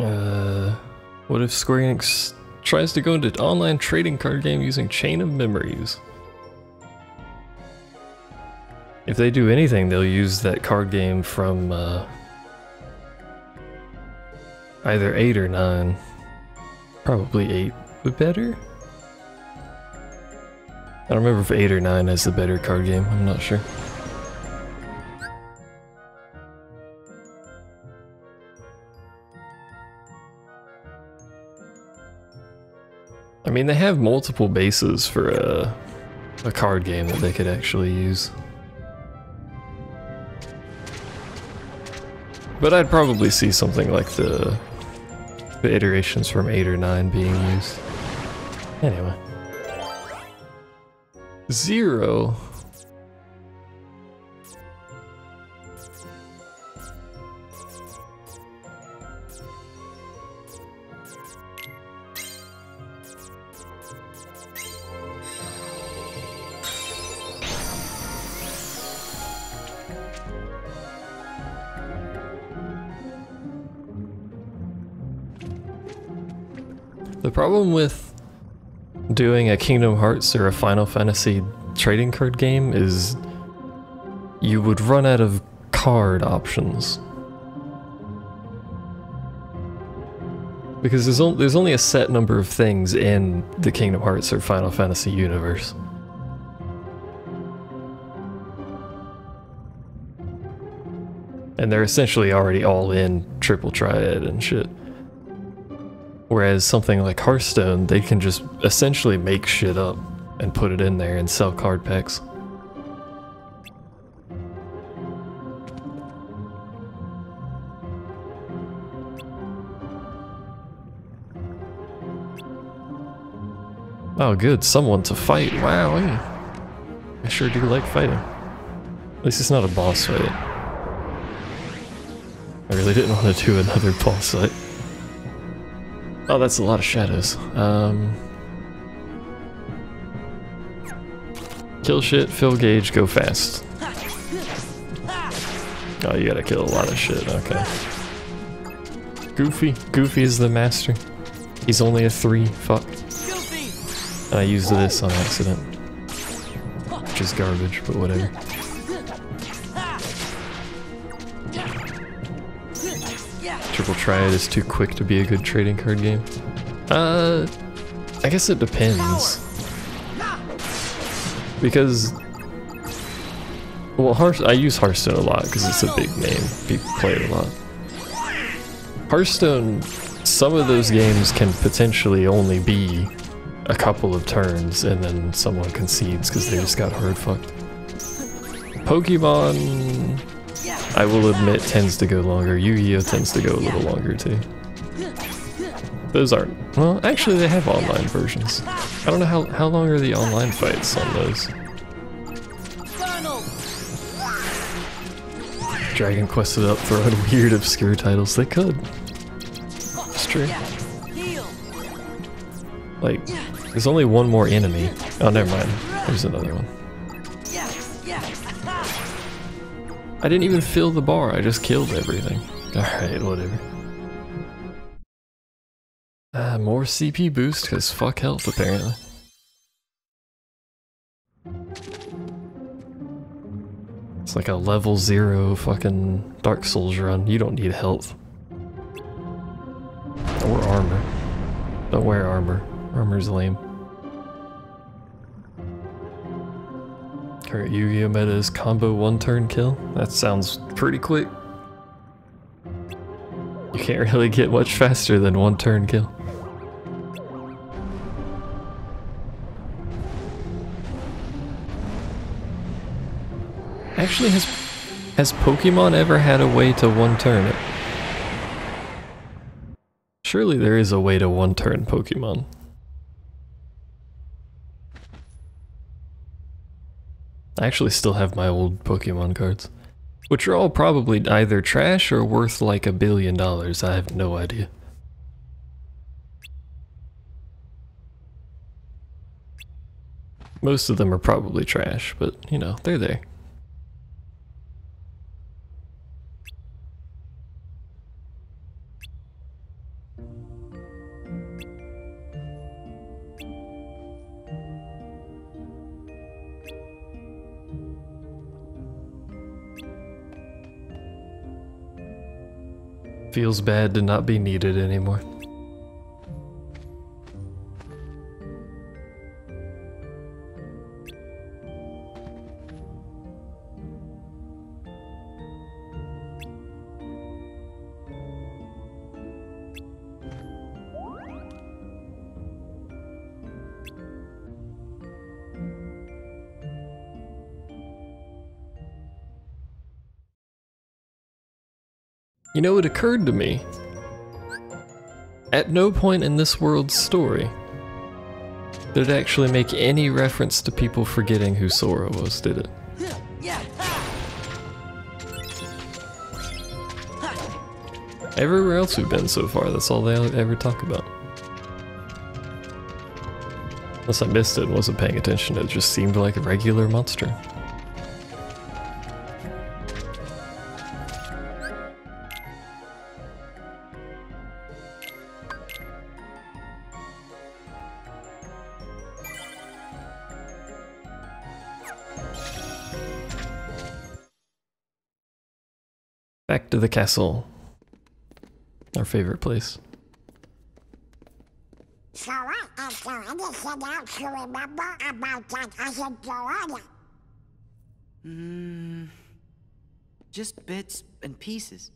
Uh, what if Square Enix tries to go into online trading card game using Chain of Memories? If they do anything, they'll use that card game from uh, either 8 or 9. Probably 8 but better? I don't remember if 8 or 9 has the better card game, I'm not sure. I mean, they have multiple bases for a, a card game that they could actually use. But I'd probably see something like the, the iterations from 8 or 9 being used. Anyway. Zero. The problem with doing a Kingdom Hearts or a Final Fantasy trading card game is you would run out of card options. Because there's, on, there's only a set number of things in the Kingdom Hearts or Final Fantasy universe. And they're essentially already all in Triple Triad and shit. Whereas something like Hearthstone, they can just essentially make shit up and put it in there and sell card packs. Oh good, someone to fight, wow. I sure do like fighting. At least it's not a boss fight. I really didn't want to do another boss fight. Oh, that's a lot of shadows. Um, kill shit, fill gauge, go fast. Oh, you gotta kill a lot of shit, okay. Goofy. Goofy is the master. He's only a three, fuck. I used this on accident. Which is garbage, but whatever. Triple Triad is too quick to be a good trading card game. Uh, I guess it depends. Because, well, Hearth I use Hearthstone a lot because it's a big name. People play it a lot. Hearthstone, some of those games can potentially only be a couple of turns and then someone concedes because they just got hard fucked. Pokemon, I will admit, tends to go longer. Yu-Gi-Oh! tends to go a little longer too. Those aren't... Well, actually they have online versions. I don't know how, how long are the online fights on those. Dragon Quest it up throwing weird obscure titles. They could. It's true. Like, there's only one more enemy. Oh, never mind. There's another one. I didn't even fill the bar, I just killed everything. Alright, whatever. Uh, more CP boost, because fuck health, apparently. It's like a level zero fucking Dark Souls run. You don't need health. Or armor. Don't wear armor. Armor's lame. Current Yu-Gi-Oh meta is combo one turn kill. That sounds pretty quick. You can't really get much faster than one turn kill. Actually, has has Pokemon ever had a way to one turn it? Surely there is a way to one turn Pokemon. I actually still have my old Pokemon cards. Which are all probably either trash or worth like a billion dollars, I have no idea. Most of them are probably trash, but you know, they're there. Feels bad to not be needed anymore. You know, it occurred to me. At no point in this world's story did it actually make any reference to people forgetting who Sora was, did it? Everywhere else we've been so far, that's all they ever talk about. Unless I missed it and wasn't paying attention, it just seemed like a regular monster. Back to the castle. Our favorite place. So what is there anything else you remember about that other Joanna? Hmm. Just bits and pieces.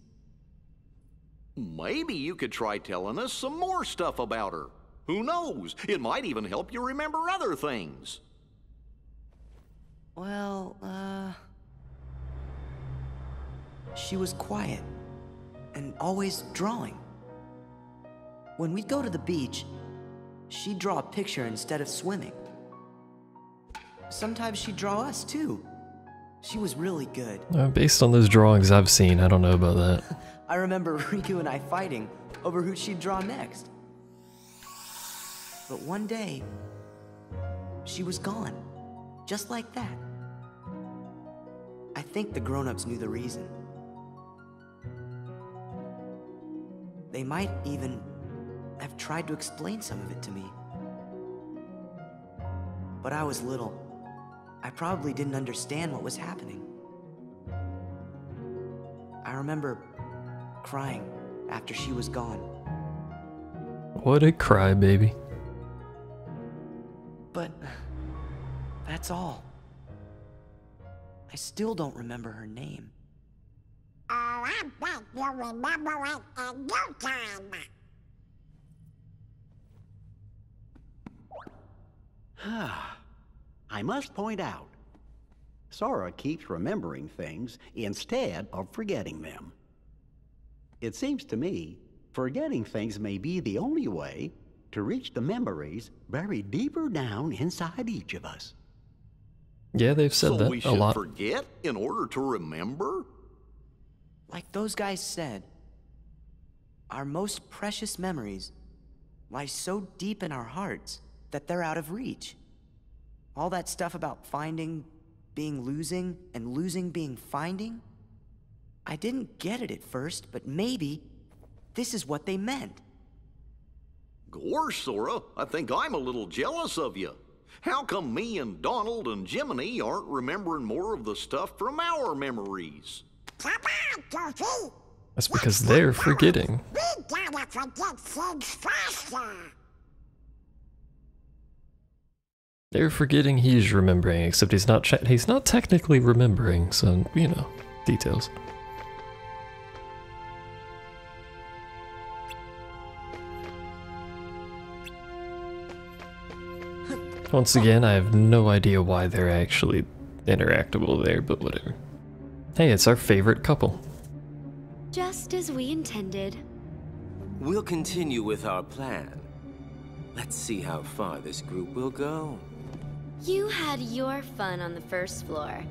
Maybe you could try telling us some more stuff about her. Who knows? It might even help you remember other things. Well, uh. She was quiet and always drawing. When we'd go to the beach, she'd draw a picture instead of swimming. Sometimes she'd draw us too. She was really good. Uh, based on those drawings I've seen, I don't know about that. I remember Riku and I fighting over who she'd draw next. But one day, she was gone. Just like that. I think the grown-ups knew the reason. They might even have tried to explain some of it to me. But I was little. I probably didn't understand what was happening. I remember crying after she was gone. What a crybaby. But that's all. I still don't remember her name. I bet you remember it in no time. I must point out, Sora keeps remembering things instead of forgetting them. It seems to me forgetting things may be the only way to reach the memories buried deeper down inside each of us. Yeah, they've said so that we a should lot. forget in order to remember? Like those guys said, our most precious memories lie so deep in our hearts that they're out of reach. All that stuff about finding being losing and losing being finding? I didn't get it at first, but maybe this is what they meant. Gosh, Sora, I think I'm a little jealous of you. How come me and Donald and Jiminy aren't remembering more of the stuff from our memories? Come on, Goofy. That's because they're forgetting. We gotta forget things faster. They're forgetting he's remembering, except he's not. He's not technically remembering. So you know, details. Once again, I have no idea why they're actually interactable there, but whatever. Hey, it's our favorite couple. Just as we intended. We'll continue with our plan. Let's see how far this group will go. You had your fun on the first floor.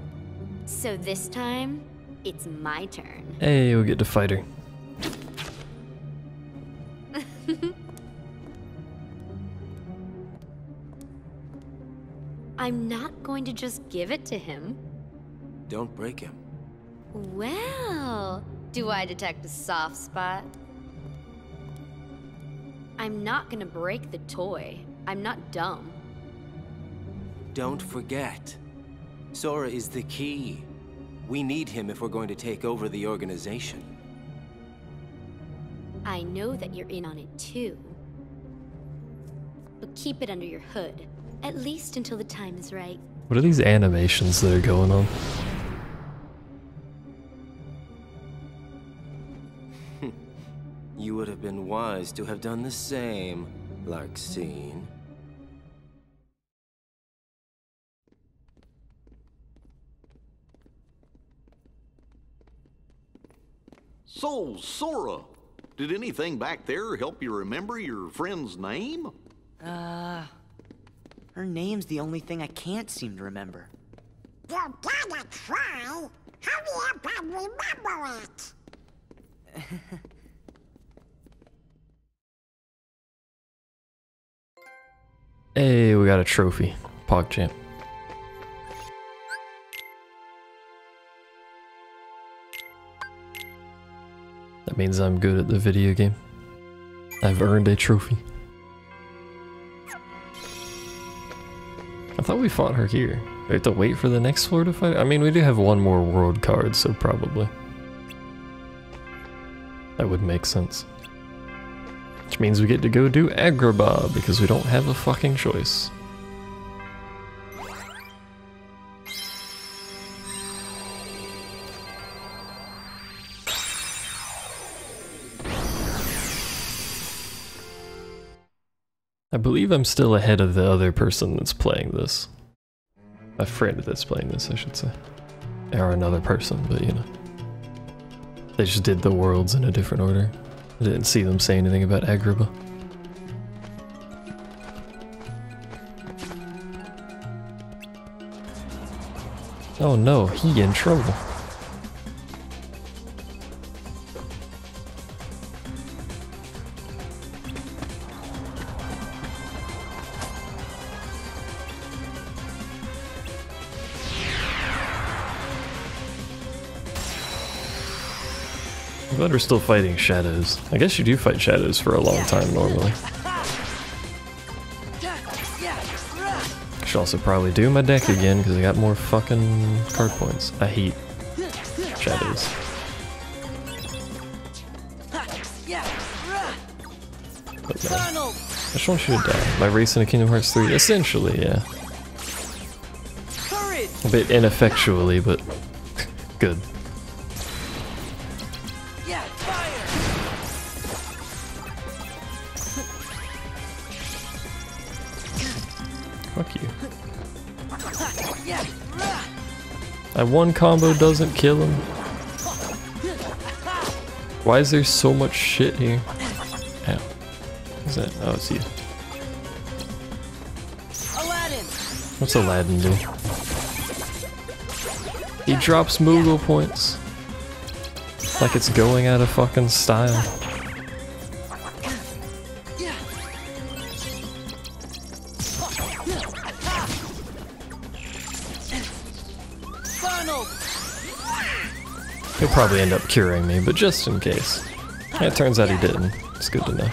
So this time, it's my turn. Hey, we'll get to fight her. I'm not going to just give it to him. Don't break him. Well, do I detect a soft spot? I'm not gonna break the toy. I'm not dumb. Don't forget. Sora is the key. We need him if we're going to take over the organization. I know that you're in on it too. But keep it under your hood, at least until the time is right. What are these animations that are going on? Wise to have done the same, Larxene. So, Sora, did anything back there help you remember your friend's name? Uh, her name's the only thing I can't seem to remember. You gotta try. Hurry up and remember it. Hey, we got a trophy. PogChamp. That means I'm good at the video game. I've earned a trophy. I thought we fought her here. We have to wait for the next floor to fight? I mean, we do have one more world card, so probably. That would make sense. Which means we get to go do Agrabah, because we don't have a fucking choice. I believe I'm still ahead of the other person that's playing this. A friend that's playing this, I should say. Or another person, but you know. They just did the worlds in a different order. I didn't see them say anything about Agrabah. Oh no, he in trouble. Glad we're still fighting shadows. I guess you do fight shadows for a long time normally. Should also probably do my deck again because I got more fucking card points. I hate shadows. But no. I just want you to die. By racing to Kingdom Hearts 3, essentially, yeah. A bit ineffectually, but good. Fuck you. That one combo doesn't kill him. Why is there so much shit here? Ow. What's that? Oh, it's you. What's Aladdin do? He drops Moogle points. Like it's going out of fucking style. Probably end up curing me, but just in case. It turns out he didn't. It's good to know.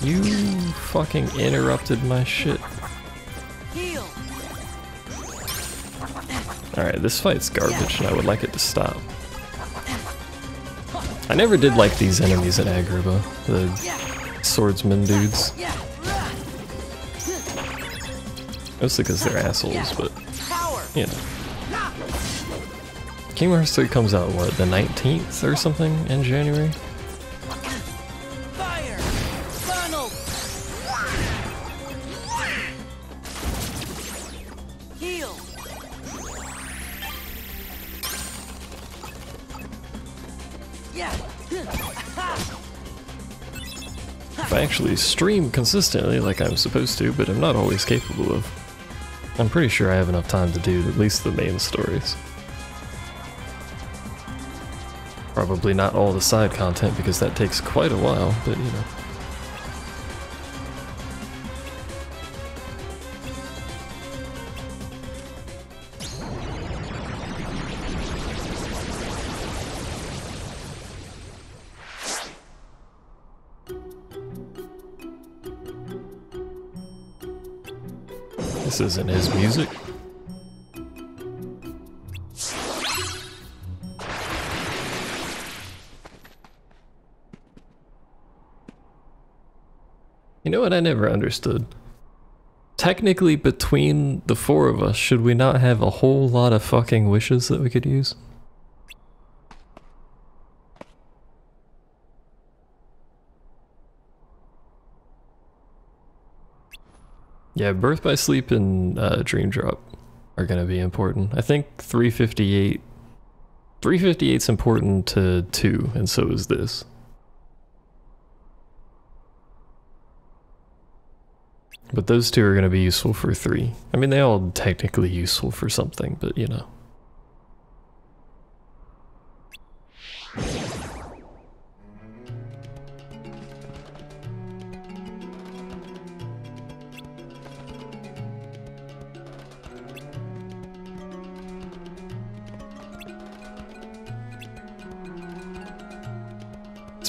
You fucking interrupted my shit. Alright, this fight's garbage and I would like it to stop. I never did like these enemies in Agrabah, the swordsman dudes. Mostly because they're assholes, but, you know. Kingdom Hearts 3 comes out, what, the 19th or something in January? If I actually stream consistently like I'm supposed to, but I'm not always capable of. I'm pretty sure I have enough time to do at least the main stories. Probably not all the side content because that takes quite a while, but you know. This isn't his music. You know what I never understood? Technically, between the four of us, should we not have a whole lot of fucking wishes that we could use? Yeah, Birth by Sleep and uh, Dream Drop are going to be important. I think 358... 358's important to 2, and so is this. But those two are going to be useful for 3. I mean, they all technically useful for something, but you know.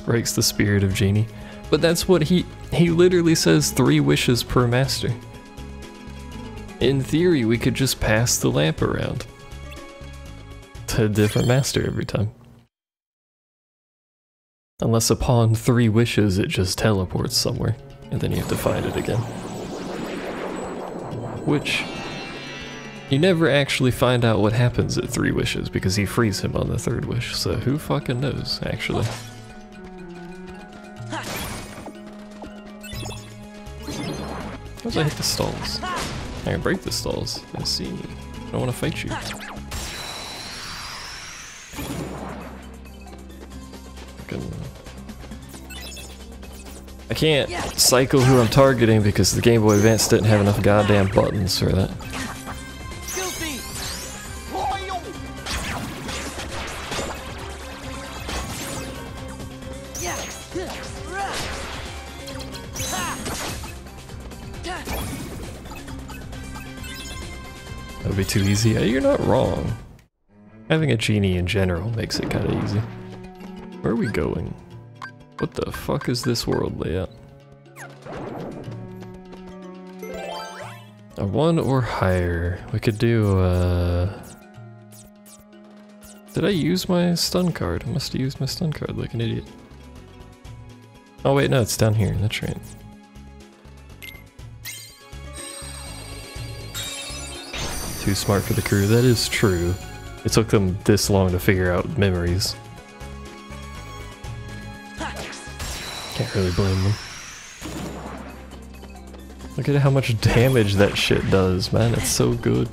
Breaks the spirit of Genie. But that's what he he literally says three wishes per master. In theory, we could just pass the lamp around to a different master every time. Unless upon three wishes it just teleports somewhere, and then you have to find it again. Which, you never actually find out what happens at three wishes because he frees him on the third wish, so who fucking knows, actually. How's I hit the stalls? I can break the stalls. Let's see. I don't want to fight you. I can't cycle who I'm targeting because the Game Boy Advance didn't have enough goddamn buttons for that. You're not wrong. Having a genie in general makes it kind of easy. Where are we going? What the fuck is this world layout? A one or higher. We could do, uh... Did I use my stun card? I must have used my stun card like an idiot. Oh wait, no, it's down here. That's right. Too smart for the crew. That is true. It took them this long to figure out memories. Can't really blame them. Look at how much damage that shit does, man. It's so good.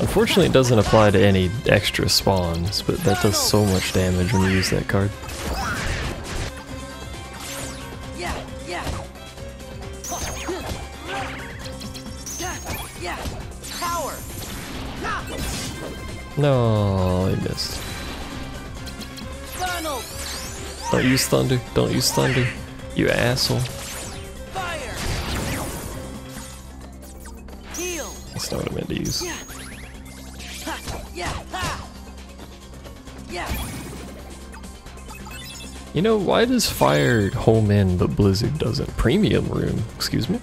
Unfortunately, it doesn't apply to any extra spawns, but that does so much damage when you use that card. No, I missed. Don't use thunder. Don't use thunder. You asshole. That's not what I meant to use. You know, why does fire home in but Blizzard doesn't? Premium room, excuse me?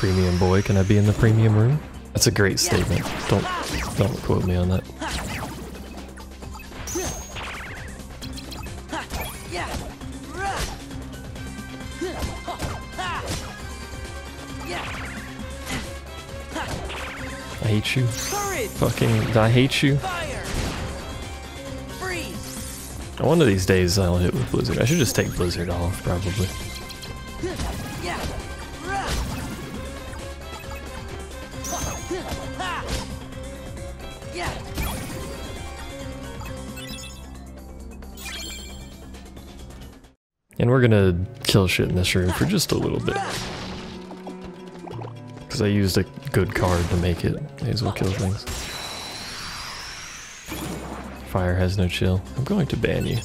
Premium boy, can I be in the premium room? That's a great statement. Don't don't quote me on that. Ha. Yeah. Ra. Ha. Yeah. I hate you. Fucking I hate you. Fire. Freeze. One of these days I'll hit with Blizzard. I should just take Blizzard off, probably. And we're gonna kill shit in this room for just a little bit. Because I used a good card to make it. May as well kill things. Fire has no chill. I'm going to ban you.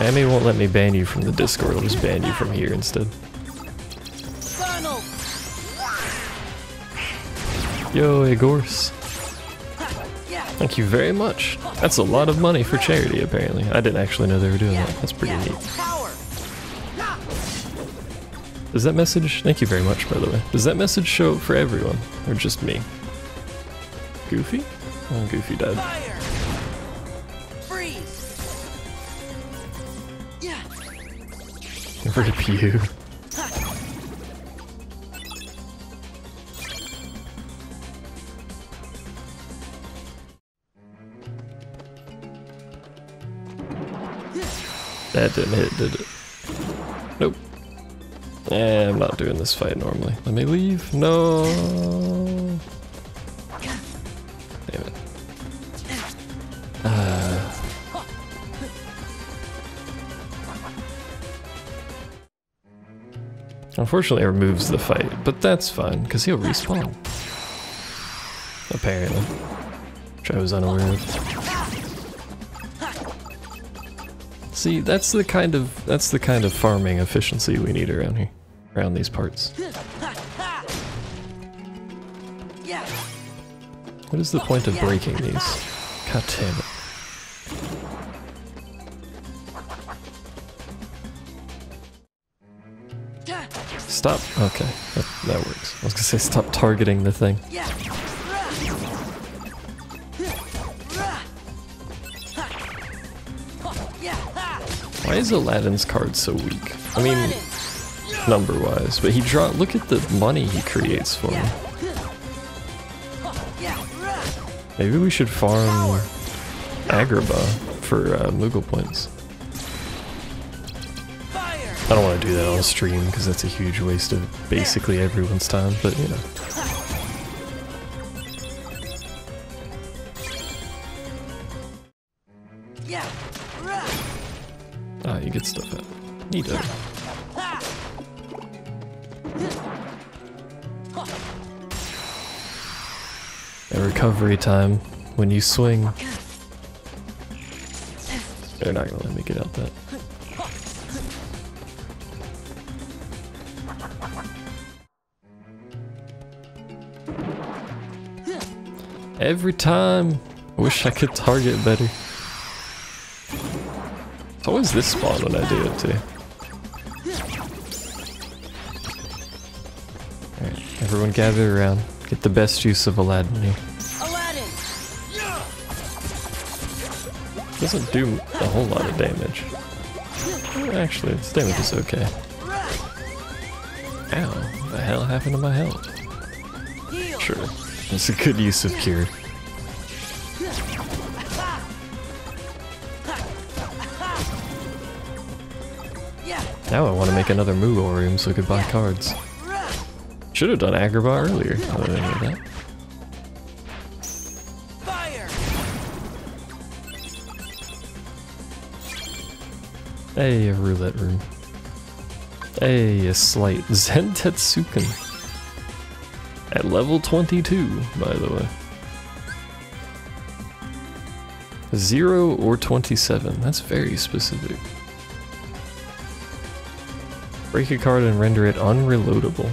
Amy won't let me ban you from the Discord, I'll just ban you from here instead. Yo. Yeah. Thank you very much. That's a lot of money for charity, apparently. I didn't actually know they were doing that. That's pretty neat. Does that message, thank you very much by the way, does that message show up for everyone, or just me? Goofy? Oh, Goofy died. Freeze! Yeah. Rip you. That didn't hit, did it? Nope. Eh, I'm not doing this fight normally. Let me leave. No. Damn it. Uh, unfortunately, it removes the fight, but that's fine because he'll respawn. Apparently, which I was unaware of. See, that's the kind of that's the kind of farming efficiency we need around here, around these parts. What is the point of breaking these? God damn it. Stop. Okay, that, that works. I was gonna say stop targeting the thing. Why is Aladdin's card so weak? I mean, number wise, but he draw. Look at the money he creates for me. Maybe we should farm Agrabah for uh, Moogle points. I don't want to do that on stream because that's a huge waste of basically everyone's time, but you know. Get stuff out. Neato. And recovery time when you swing. They're not gonna let me get out that. Every time. I wish I could target better. It's always this spawn when I do it too. Alright, everyone gather around. Get the best use of Aladdin here. Aladdin! Doesn't do a whole lot of damage. Actually, its damage is okay. Ow, what the hell happened to my health? Heal! Sure, it's a good use of cure. Now I want to make another Moogle room so I could buy cards. Should have done Agrabah earlier. Hey, a roulette room. Hey, a slight Zentetsuken. At level 22, by the way. 0 or 27, that's very specific. Break a card and render it unreloadable.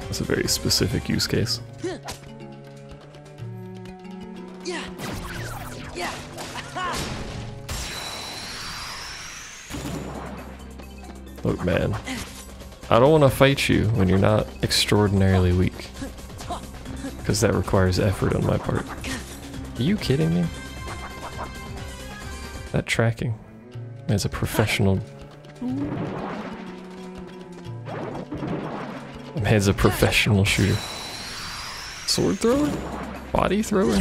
That's a very specific use case. Look, man. I don't want to fight you when you're not extraordinarily weak. Because that requires effort on my part. Are you kidding me? That tracking. As a professional... Man's a professional shooter. Sword thrower? Body thrower?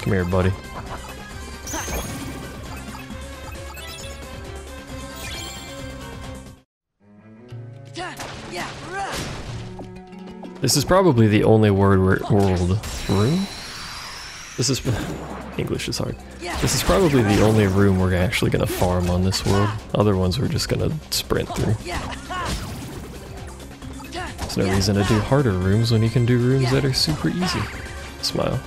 Come here, buddy. This is probably the only word wor world room. This is English is hard. This is probably the only room we're actually gonna farm on this world. Other ones we're just gonna sprint through. There's no reason to do harder rooms when you can do rooms that are super easy. Smile.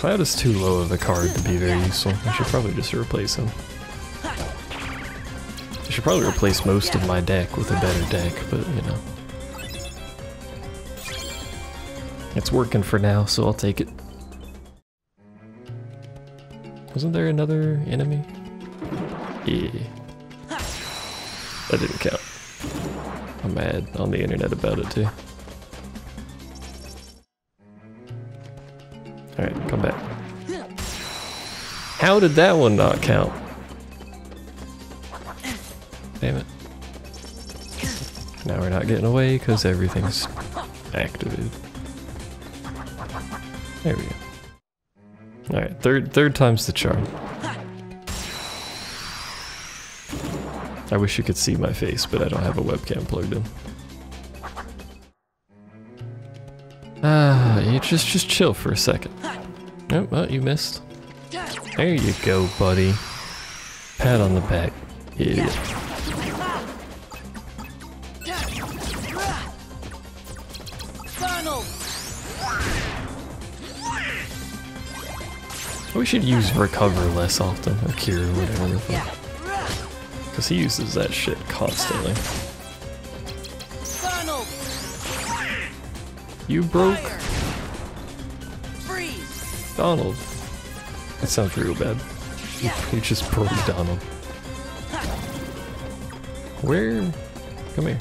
Cloud is too low of a card to be very useful. I should probably just replace him. I should probably replace most of my deck with a better deck, but you know. It's working for now, so I'll take it. Wasn't there another enemy? Yeah. That didn't count. I'm mad on the internet about it too. Alright, come back. How did that one not count? Damn it. Now we're not getting away because everything's activated. There we go. Alright, third third time's the charm. I wish you could see my face, but I don't have a webcam plugged in. Ah, you just just chill for a second. Oh, well, you missed. There you go, buddy. Pat on the back. Idiot. We should use recover less often, or cure, or whatever the. Because he uses that shit constantly. You broke Donald. That sounds real bad. You just broke Donald. Where? Come here.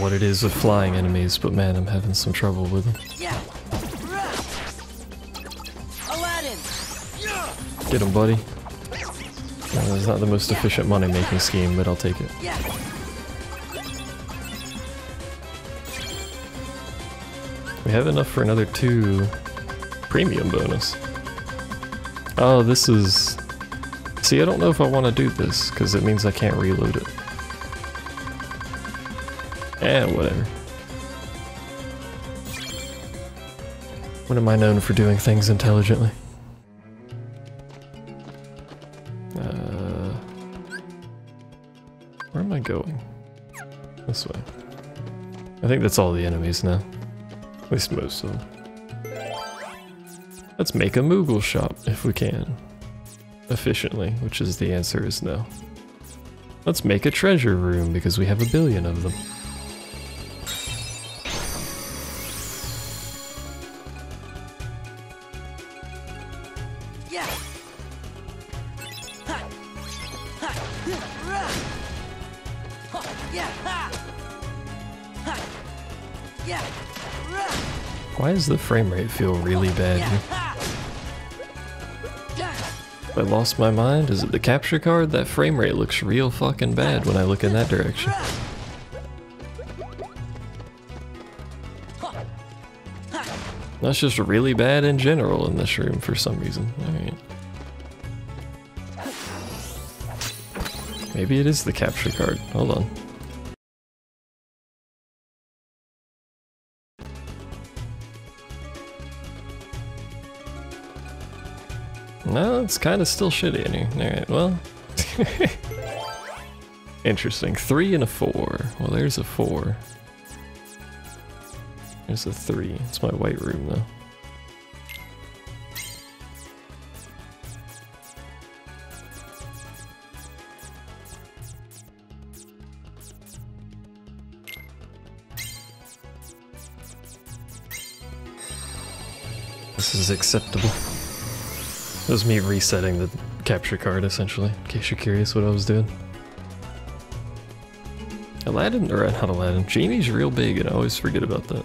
What it is with flying enemies, but man, I'm having some trouble with them. Get him, buddy. Uh, it's not the most efficient money-making scheme, but I'll take it. We have enough for another two premium bonus. Oh, this is... See, I don't know if I want to do this, because it means I can't reload it. Eh, whatever. When am I known for doing things intelligently? This way. I think that's all the enemies now. At least most of them. Let's make a Moogle shop if we can. Efficiently, which is the answer is no. Let's make a treasure room because we have a billion of them. Why does the frame rate feel really bad? I lost my mind? Is it the capture card? That frame rate looks real fucking bad when I look in that direction. That's just really bad in general in this room for some reason. Alright. Maybe it is the capture card. Hold on. No, it's kind of still shitty here. Alright, well. Interesting. Three and a four. Well, there's a four. There's a three. It's my white room, though. This is acceptable. It was me resetting the capture card, essentially, in case you're curious what I was doing. Aladdin, or not Aladdin, Genie's real big and I always forget about that.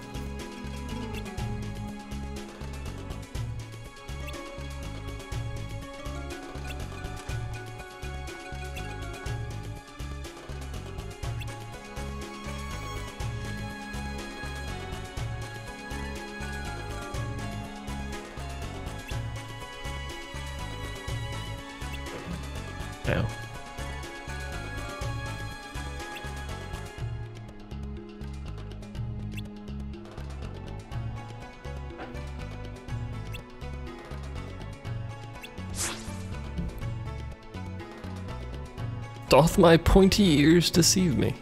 Doth my pointy ears deceive me?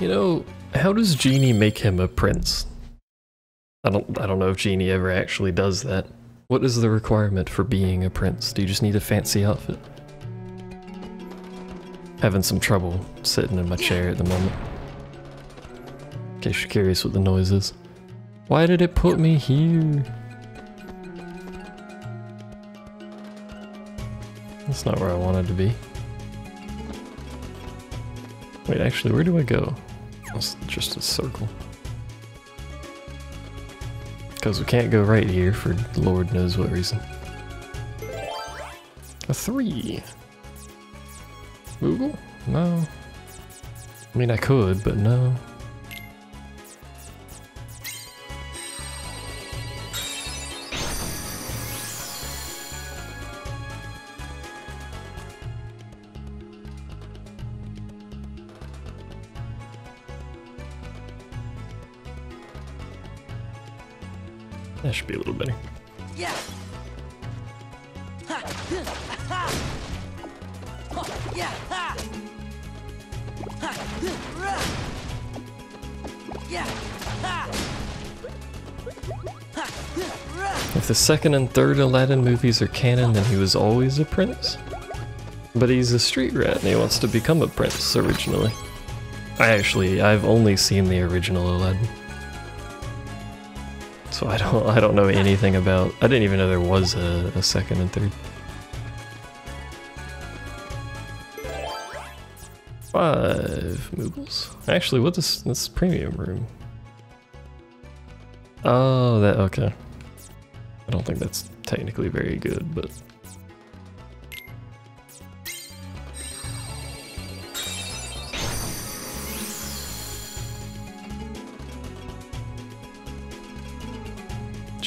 You know, how does Genie make him a prince? I don't I don't know if Genie ever actually does that. What is the requirement for being a prince? Do you just need a fancy outfit? Having some trouble sitting in my chair at the moment. In case you're curious what the noise is. Why did it put me here? That's not where I wanted to be. Wait, actually, where do I go? Just a circle. Because we can't go right here for Lord knows what reason. A three. Google? No. I mean, I could, but no. If the second and third Aladdin movies are canon, then he was always a prince. But he's a street rat and he wants to become a prince originally. I actually, I've only seen the original Aladdin. So I don't, I don't know anything about, I didn't even know there was a, a second and third. Five Moogles. Actually, what is this this premium room? Oh, that, okay. I don't think that's technically very good, but...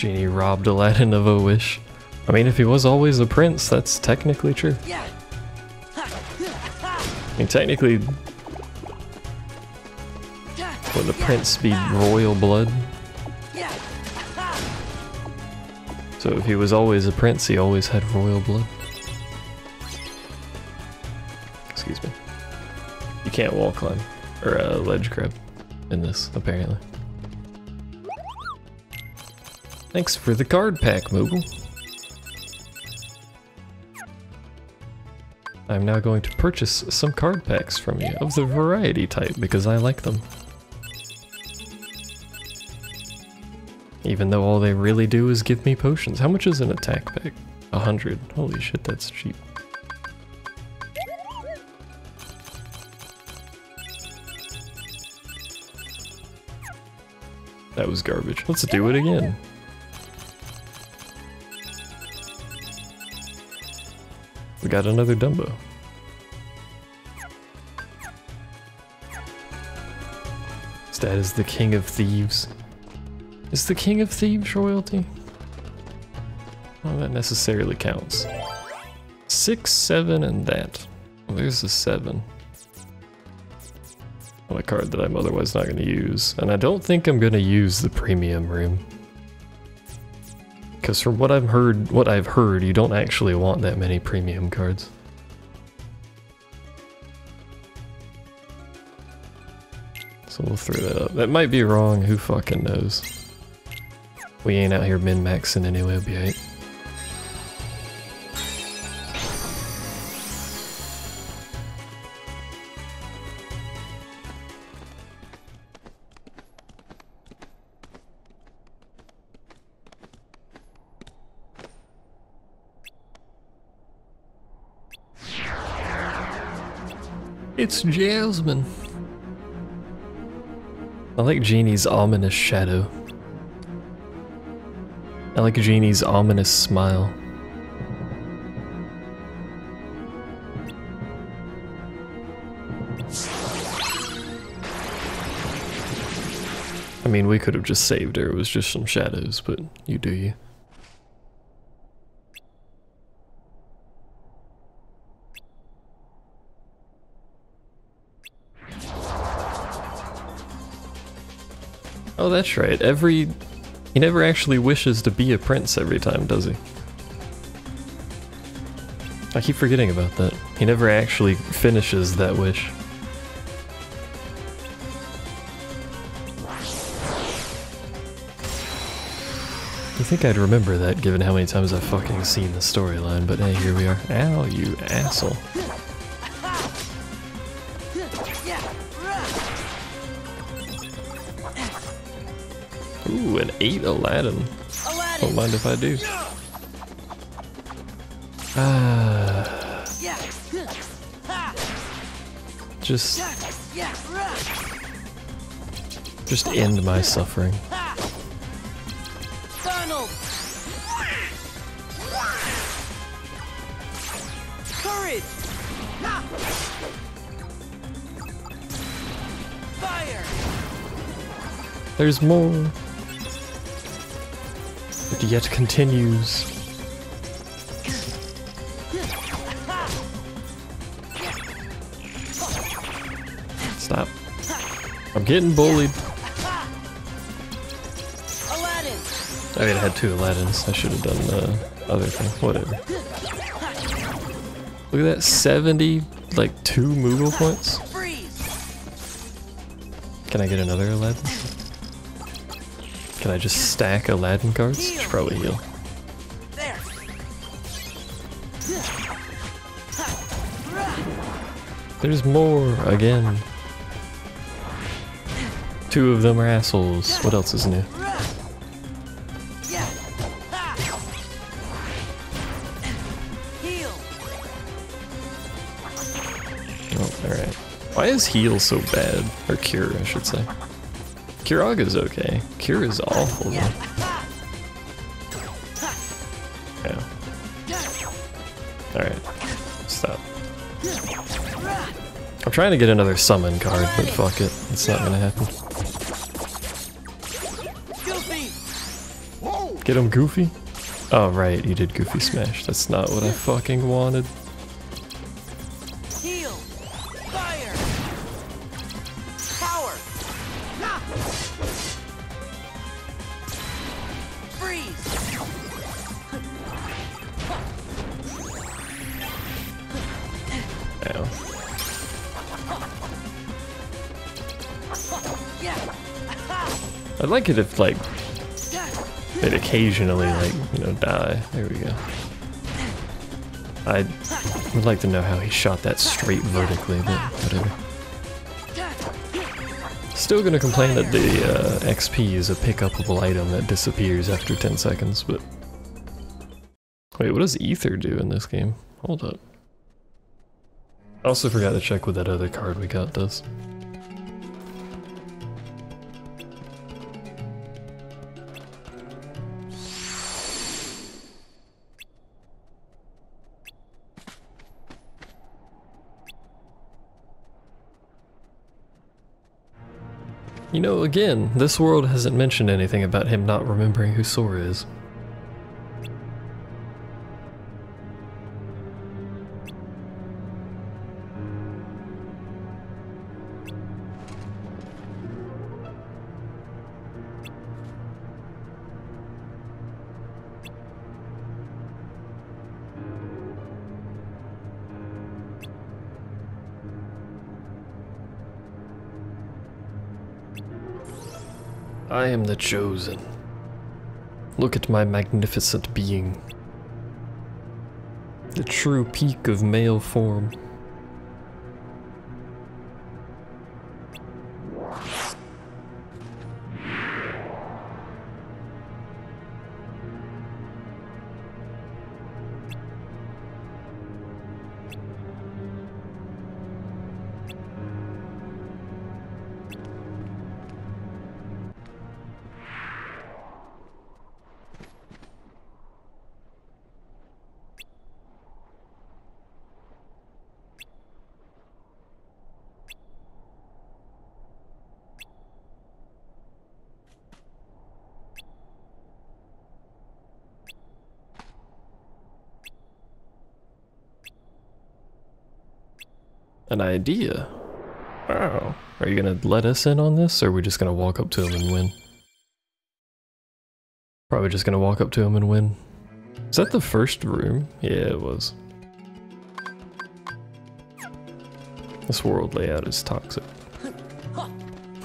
Genie robbed Aladdin of a wish. I mean, if he was always a prince, that's technically true. Yeah. I mean, technically, would the prince be royal blood? So if he was always a prince, he always had royal blood. Excuse me. You can't wall climb or uh, ledge grab in this, apparently. Thanks for the card pack, Moogle. I'm now going to purchase some card packs from you of the variety type because I like them. Even though all they really do is give me potions. How much is an attack pack? A hundred. Holy shit, that's cheap. That was garbage. Let's do it again. Got another Dumbo. Dad is the king of thieves. Is the king of thieves royalty? Well, that necessarily counts. Six, seven, and that. Well, there's a seven. A card that I'm otherwise not going to use. And I don't think I'm going to use the premium room. Because from what I've heard, what I've heard, you don't actually want that many premium cards. So we'll throw that up. That might be wrong, who fucking knows. We ain't out here min-maxing anyway, it'll be. It's Jasmine. I like Genie's ominous shadow. I like Genie's ominous smile. I mean, we could have just saved her, it was just some shadows, but you do you. Oh, that's right. Every... He never actually wishes to be a prince every time, does he? I keep forgetting about that. He never actually finishes that wish. I think I'd remember that given how many times I've fucking seen the storyline, but hey, here we are. Ow, you asshole. Ooh, an 8 Aladdin. Don't mind if I do. Ah. Just. Just end my suffering. Donald! Courage! Fire! There's more. Yet continues. Stop. I'm getting bullied. Aladdin! I mean, I had two Aladdins. I should have done the other thing. Whatever. Look at that. 70, like, two Moogle points. Can I get another Aladdin? Can I just stack Aladdin cards? Should probably heal. There! There's more again. Two of them are assholes. What else is new? Oh, alright. Why is heal so bad? Or cure, I should say. Curaga's okay. Cura's awful. Yeah. Alright. Stop. I'm trying to get another summon card, but fuck it. It's not gonna happen. Get him Goofy? Oh right, you did Goofy Smash. That's not what I fucking wanted. Like it if like it occasionally like, you know, die. There we go. I would like to know how he shot that straight vertically, but whatever. Still gonna complain that the uh, XP is a pick-upable item that disappears after 10 seconds, but... Wait, what does Ether do in this game? Hold up. I also forgot to check what that other card we got does. You know, again, this world hasn't mentioned anything about him not remembering who Sora is. I am the chosen. Look at my magnificent being. The true peak of male form. Idea? Wow. Are you gonna let us in on this, or are we just gonna walk up to him and win? Probably just gonna walk up to him and win. Is that the first room? Yeah, it was. This world layout is toxic.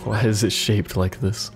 Why is it shaped like this?